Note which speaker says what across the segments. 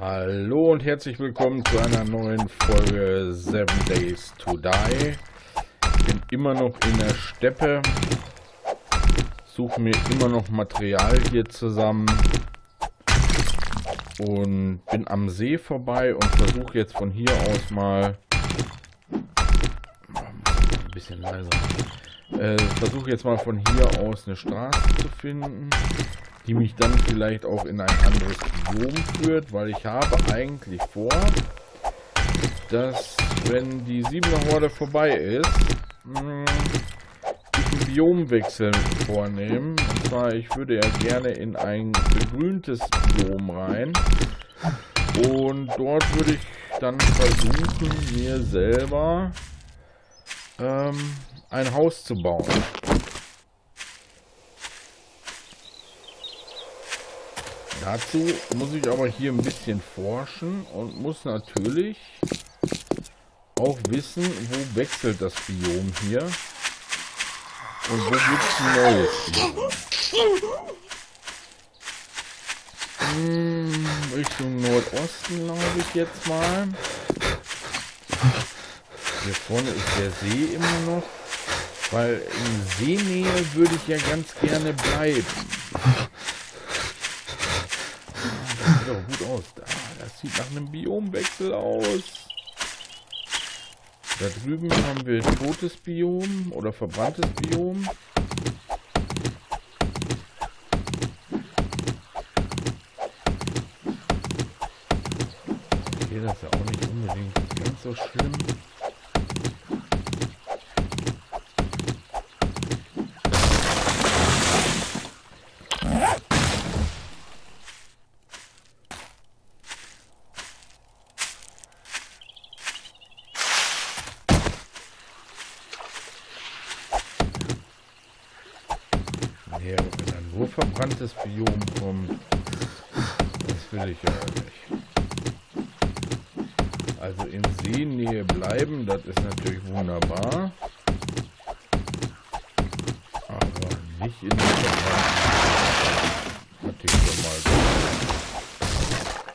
Speaker 1: Hallo und herzlich willkommen zu einer neuen Folge Seven Days to Die. Bin immer noch in der Steppe, suche mir immer noch Material hier zusammen und bin am See vorbei und versuche jetzt von hier aus mal ein bisschen leiser. Äh, versuche jetzt mal von hier aus eine Straße zu finden die mich dann vielleicht auch in ein anderes Biom führt, weil ich habe eigentlich vor, dass wenn die 7er Horde vorbei ist, hm, ich einen Biomwechsel vornehmen. Und zwar, ich würde ja gerne in ein begrüntes Biom rein. Und dort würde ich dann versuchen, mir selber ähm, ein Haus zu bauen. Dazu muss ich aber hier ein bisschen forschen und muss natürlich auch wissen, wo wechselt das Biom hier und wo gibt es ein neues Biom. Hm, Richtung Nordosten laufe ich jetzt mal. Hier vorne ist der See immer noch, weil in Seenähe würde ich ja ganz gerne bleiben sieht doch gut aus. Das sieht nach einem Biomwechsel aus. Da drüben haben wir totes Biom oder verbranntes Biom. Okay, das ist ja auch nicht unbedingt ganz so schlimm. Nee, wenn dann nur verbranntes Biom kommt, will ich ja nicht. Also in Seenähe bleiben, das ist natürlich wunderbar. Aber nicht in ich schon mal.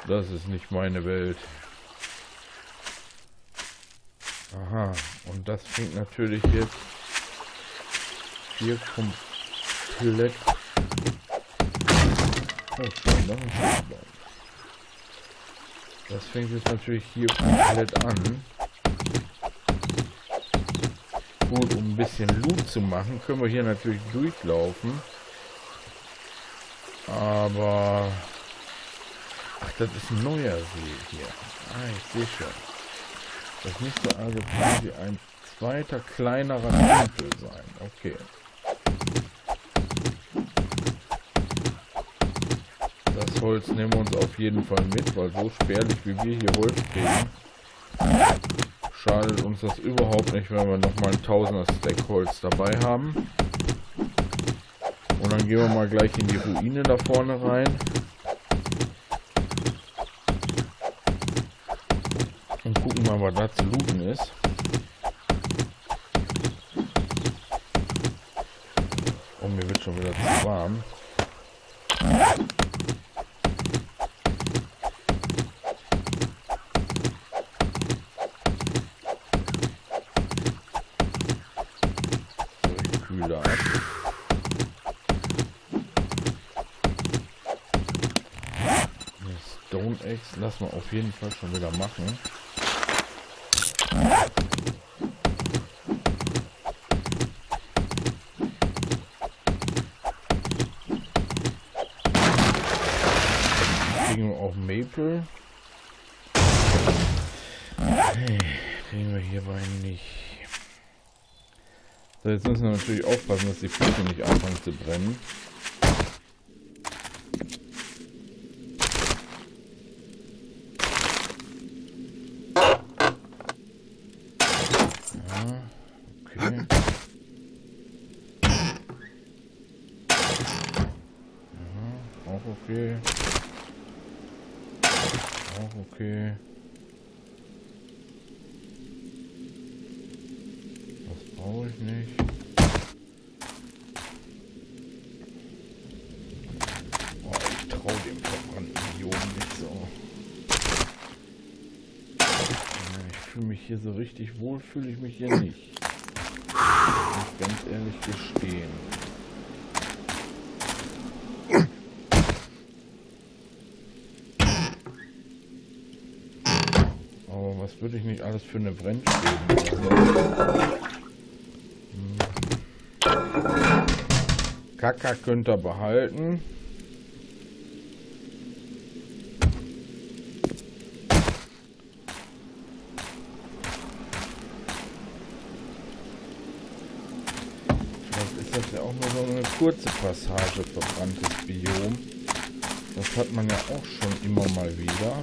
Speaker 1: Das ist nicht meine Welt. Aha, und das fängt natürlich jetzt hier komplett. Oh, noch ein. Das fängt jetzt natürlich hier komplett an. Gut, um ein bisschen Loot zu machen, können wir hier natürlich durchlaufen. Aber... Ach, das ist ein neuer See hier. Ah, ich sehe schon. Das müsste also quasi ein zweiter, kleinerer Tempel sein. Okay. Holz nehmen wir uns auf jeden Fall mit, weil so spärlich wie wir hier Holz kriegen, schadet uns das überhaupt nicht, wenn wir nochmal ein Tausender Stack Holz dabei haben. Und dann gehen wir mal gleich in die Ruine da vorne rein. Und gucken mal, was da zu looten ist. Oh, mir wird schon wieder zu warm. Lassen wir auf jeden Fall schon wieder machen. Kriegen wir auch Maple. Okay, kriegen wir hierbei nicht. So, jetzt müssen wir natürlich aufpassen, dass die Füße nicht anfangen zu brennen. okay. Auch okay. Das brauche ich nicht. Oh, ich traue dem verbrannten Biom nicht so. fühle mich hier so richtig wohl, fühle ich mich hier nicht. Muss ich ganz ehrlich gestehen. Aber was würde ich nicht alles für eine Wrench Kaka könnt ihr behalten. kurze Passage verbranntes Biom. Das hat man ja auch schon immer mal wieder.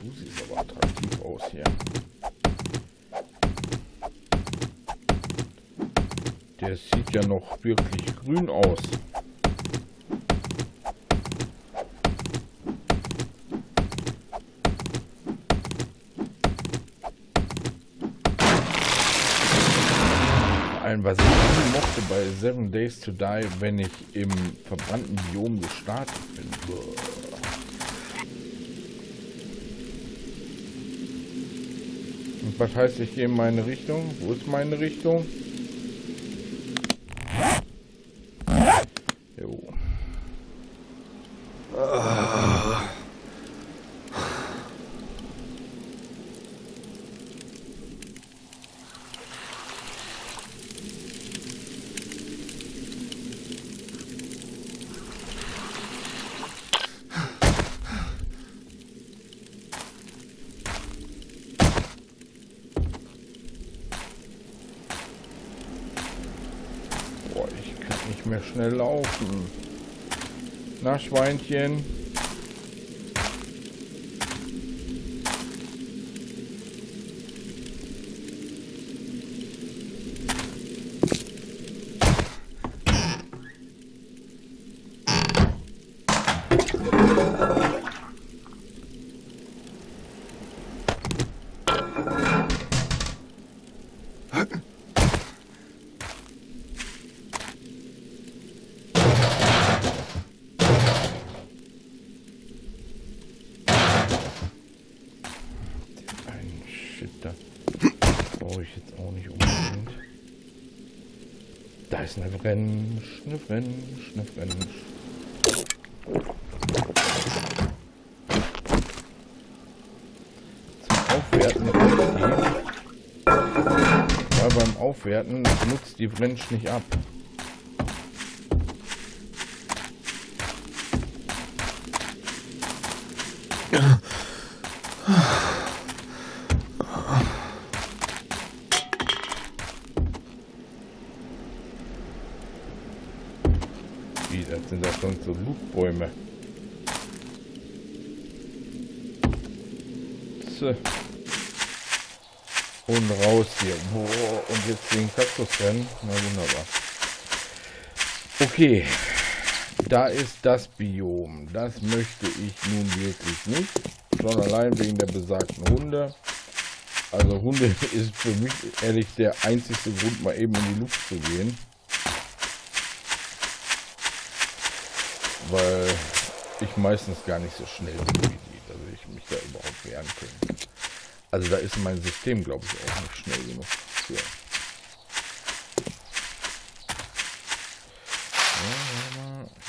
Speaker 1: Du siehst aber attraktiv aus hier. Der sieht ja noch wirklich grün aus. allem, was ich nie mochte bei Seven Days to Die, wenn ich im verbrannten Biom gestartet bin. Und was heißt, ich gehe in meine Richtung? Wo ist meine Richtung? Mehr schnell laufen. Na, Schweinchen. Eine Wrensch, eine Wrensch, eine Wrensch. Zum Aufwerten die. Weil beim Aufwerten nutzt die Wrensch nicht ab. Sonst so Blutbäume? So. Und raus hier. Boah, und jetzt den Kaktus rennen. Na wunderbar. Okay. Da ist das Biom. Das möchte ich nun wirklich nicht. Schon allein wegen der besagten Hunde. Also Hunde ist für mich ehrlich der einzigste Grund, mal eben in die Luft zu gehen. Weil ich meistens gar nicht so schnell bin wie die, dass ich mich da überhaupt wehren kann. Also da ist mein System, glaube ich, auch nicht schnell genug für.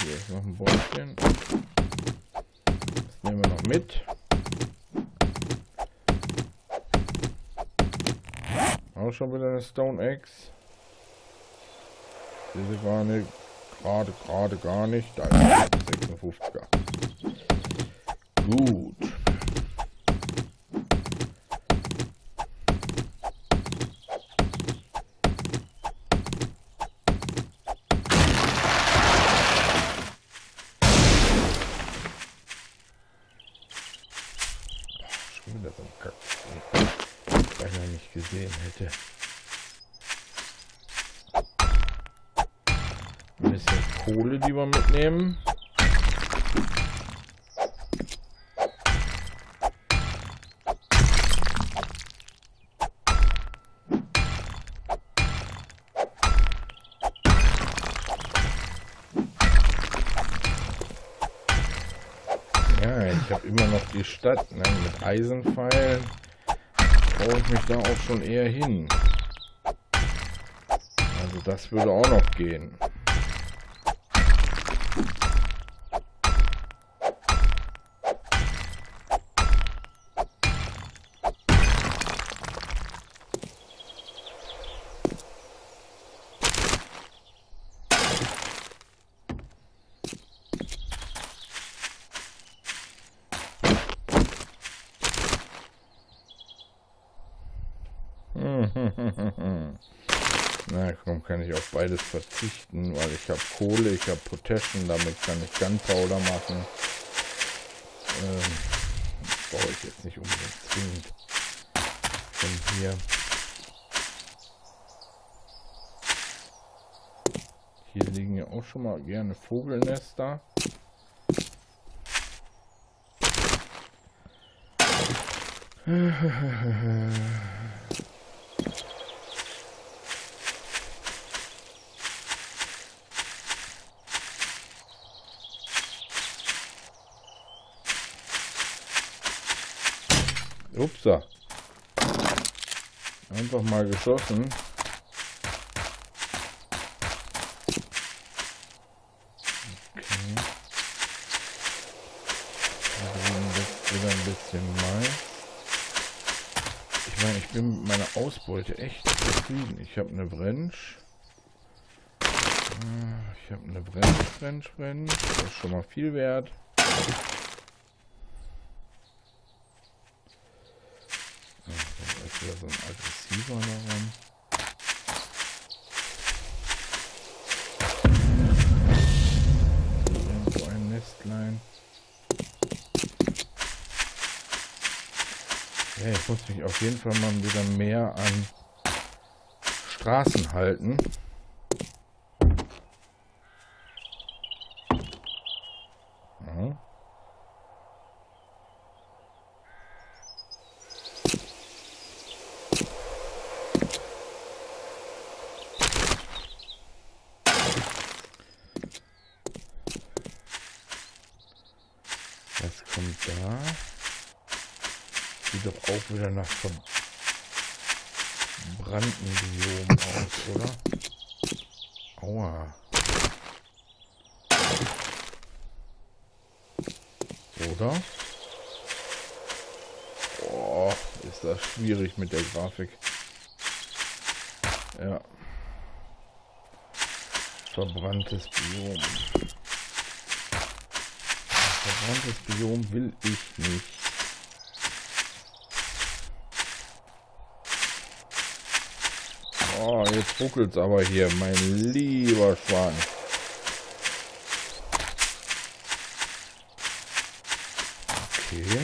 Speaker 1: Hier ist noch ein Bäumchen. Das nehmen wir noch mit. Auch schon wieder eine Stone Axe. Diese war eine Gerade, gerade gar nicht. Da ist 56er. Gut. Schon wieder so ein Kack. Ich nicht gesehen hätte. Kohle, die wir mitnehmen. Ja, ich habe immer noch die Stadt. Ne? Mit Eisenpfeilen traue ich mich da auch schon eher hin. Also das würde auch noch gehen. Na komm, kann ich auf beides verzichten, weil ich habe Kohle, ich habe Potassium, damit kann ich Gunpowder machen. Ähm, brauche ich jetzt nicht unbedingt zwingend von hier. Hier liegen ja auch schon mal gerne Vogelnester. Upsa. Einfach mal geschossen. Okay. Jetzt wieder ein bisschen Mais. Ich meine, ich bin mit meiner Ausbeute echt zufrieden. Ich habe eine Brensch. Ah, ich habe eine Brensch, Brensch, Brensch. Das ist schon mal viel wert. wieder so ein aggressiver daran. Irgendwo ein Nestlein. Ja, ich muss mich auf jeden Fall mal wieder mehr an Straßen halten. Wieder nach verbrannten Biom aus, oder? Aua. Oder? Boah, ist das schwierig mit der Grafik. Ja. Verbranntes Biom. Verbranntes Biom will ich nicht. Oh, jetzt ruckelt es aber hier, mein lieber Schwan. Okay.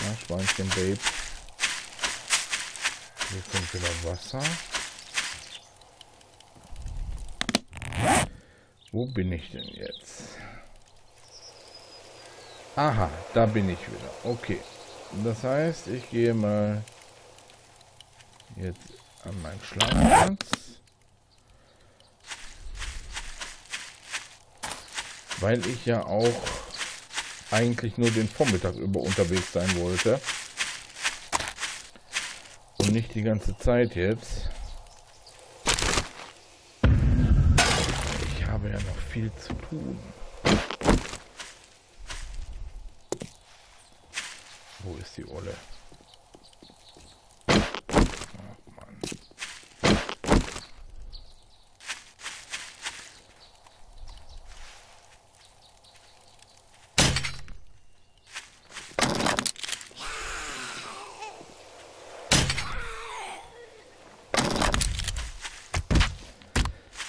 Speaker 1: Ja, Schweinchen Babe. Hier kommt wieder Wasser. Wo bin ich denn jetzt? Aha, da bin ich wieder. Okay. Das heißt, ich gehe mal jetzt an meinen Schlafplatz. Weil ich ja auch eigentlich nur den Vormittag über unterwegs sein wollte. Und nicht die ganze Zeit jetzt. Ich habe ja noch viel zu tun. Ist die Olle?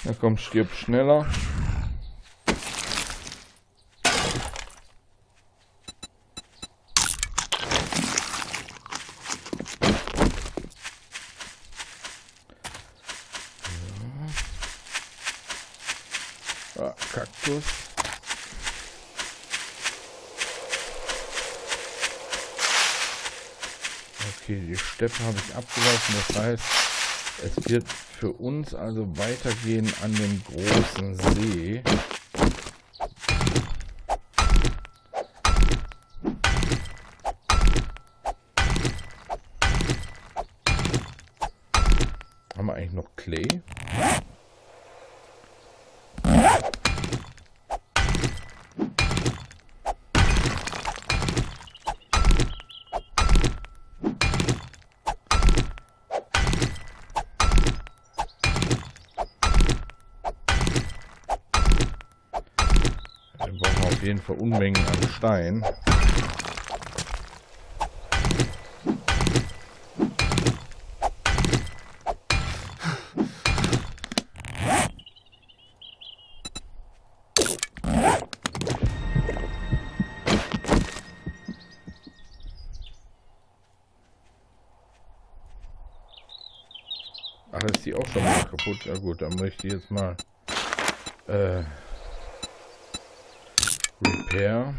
Speaker 1: Na komm, stirb schneller. Kaktus. Okay, die Steppe habe ich abgelaufen. Das heißt, es wird für uns also weitergehen an dem großen See. Jeden Fall Unmengen an Stein. Ach, ist die auch schon mal kaputt? Ja gut, dann möchte ich jetzt mal äh, Repair.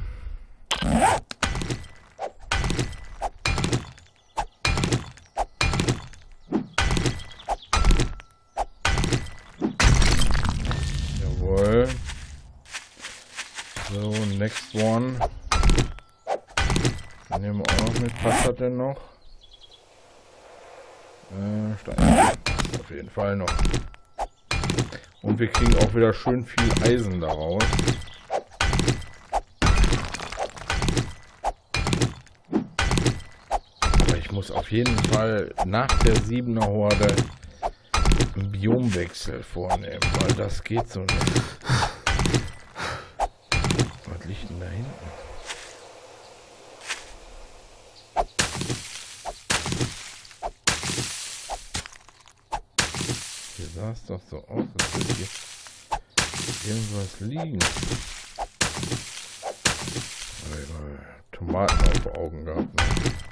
Speaker 1: Jawohl. So, next one. Nehmen wir auch noch mit. Was hat denn noch? Äh, Stein. Auf jeden Fall noch. Und wir kriegen auch wieder schön viel Eisen daraus. Muss auf jeden Fall nach der 7er Horde einen Biomwechsel vornehmen, weil das geht so nicht. Was liegt denn da hinten? Hier sah es doch so aus, als würde hier irgendwas liegen. Tomaten auf Augen gehabt. Ne?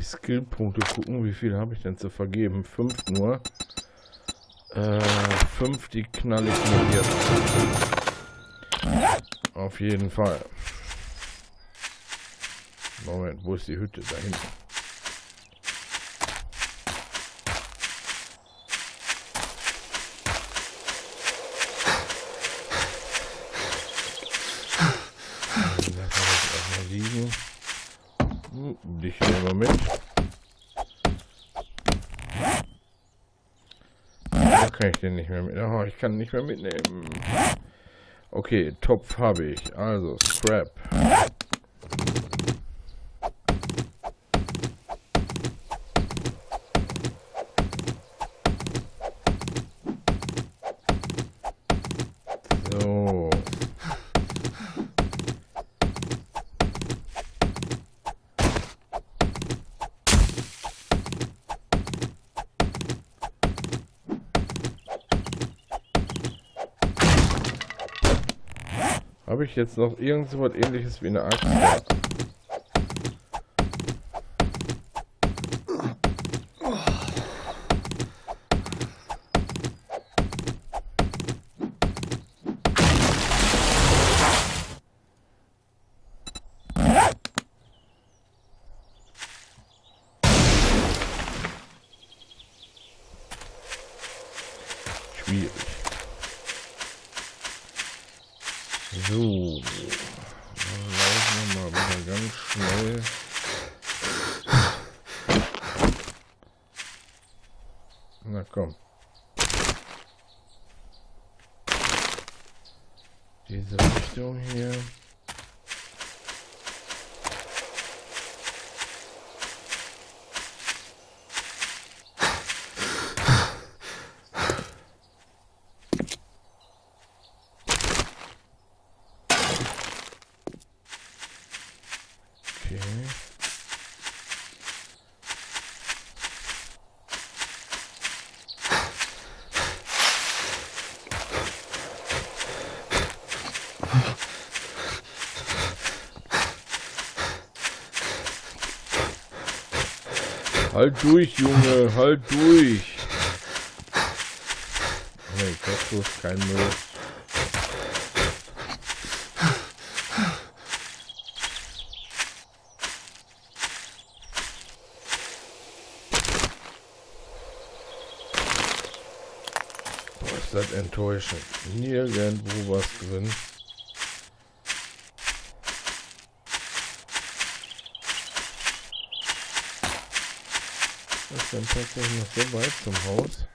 Speaker 1: Die Skillpunkte gucken, wie viel habe ich denn zu vergeben? Fünf nur. Äh, fünf, die knall ich mir jetzt. Auf jeden Fall. Moment, wo ist die Hütte? Da hinten. Also, da kann ich erstmal liegen. Hm, Dich nehmen wir mit. Da kann ich den nicht mehr mit. Oh, ich kann nicht mehr mitnehmen. Okay, Topf habe ich. Also, Scrap. So. Habe ich jetzt noch irgend so was ähnliches wie eine Axt? Ja. Schwierig. So. Dann laufen wir mal wieder ganz schnell. Na komm. Diese Richtung hier. Okay. Halt durch, Junge, halt durch. Nee, Kaktus, kein Müll. Boah, ist das enttäuschend. Nirgendwo was drin. Dann tatsächlich noch so weit zum Haus.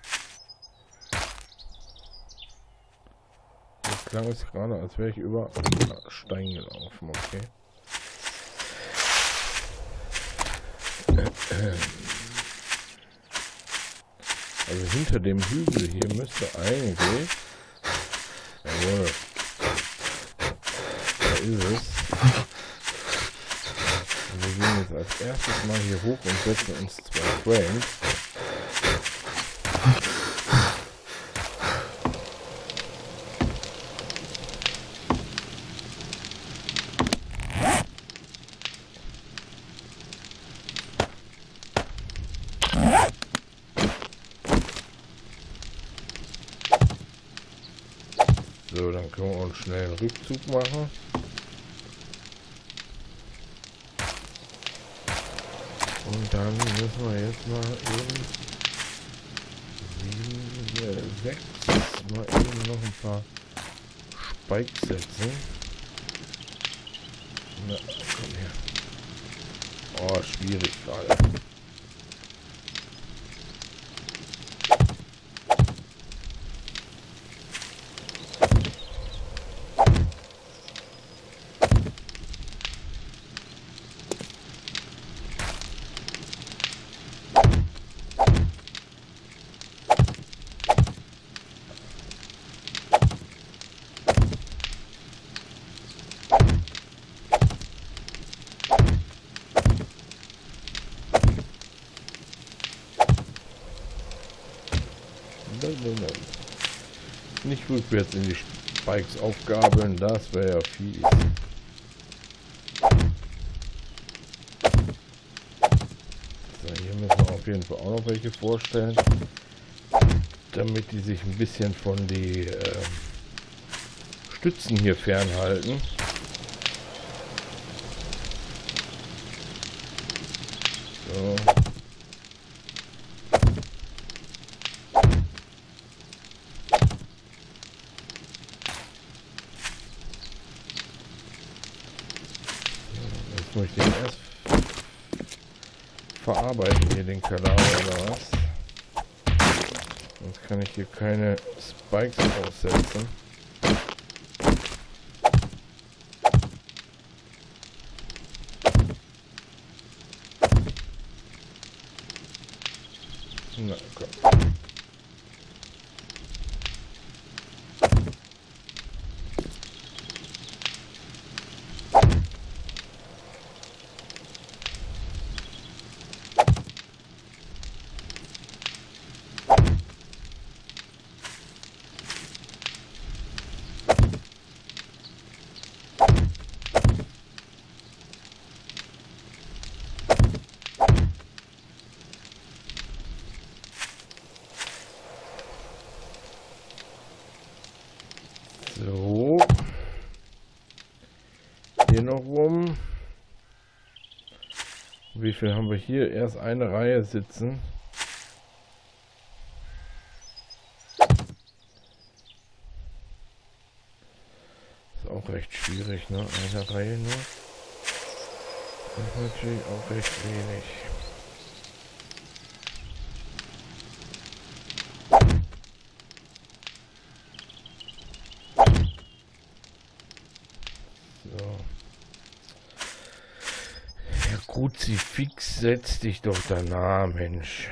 Speaker 1: Das klang es gerade, als wäre ich über Stein gelaufen, okay. Also hinter dem Hügel hier müsste eigentlich... Jawohl. Da ist es. Und wir gehen jetzt als erstes mal hier hoch und setzen uns zwei Frames. So, dann können wir uns schnell einen Rückzug machen. Und dann müssen wir jetzt mal eben sieben, äh, sechs, mal eben noch ein paar Spikes setzen. Na, komm her. Oh, schwierig gerade. Rückwärts in die Spikes aufgabeln, das wäre ja fies. So, hier müssen wir auf jeden Fall auch noch welche vorstellen. Damit die sich ein bisschen von die äh, Stützen hier fernhalten. So. Jetzt muss ich den erst verarbeiten, hier den Kalaber oder was. Sonst kann ich hier keine Spikes aussetzen. Na komm. So. Hier noch rum. Wie viel haben wir hier? Erst eine Reihe sitzen. Ist auch recht schwierig, ne? Eine Reihe nur. Und natürlich auch recht wenig. So. Herr Kruzifix, setz dich doch danach, Mensch.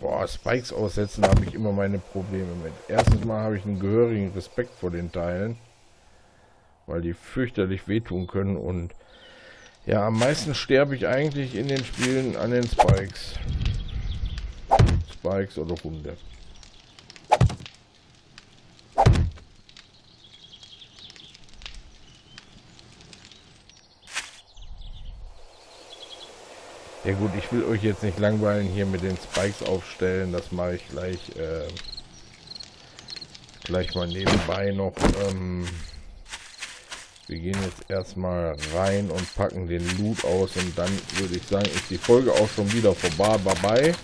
Speaker 1: Boah, Spikes aussetzen habe ich immer meine Probleme mit. Erstens mal habe ich einen gehörigen Respekt vor den Teilen, weil die fürchterlich wehtun können und ja, am meisten sterbe ich eigentlich in den Spielen an den Spikes. Spikes oder Hunde. Ja gut, ich will euch jetzt nicht langweilen hier mit den Spikes aufstellen. Das mache ich gleich, äh, gleich mal nebenbei noch. Ähm, wir gehen jetzt erstmal rein und packen den Loot aus und dann würde ich sagen, ist die Folge auch schon wieder vorbei. Bye bye.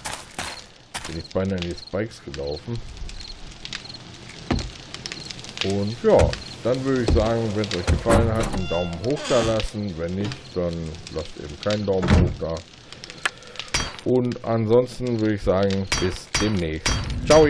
Speaker 1: Bin ich beinahe in die Spikes gelaufen. Und ja, dann würde ich sagen, wenn es euch gefallen hat, einen Daumen hoch da lassen. Wenn nicht, dann lasst eben keinen Daumen hoch da. Und ansonsten würde ich sagen, bis demnächst. Ciao!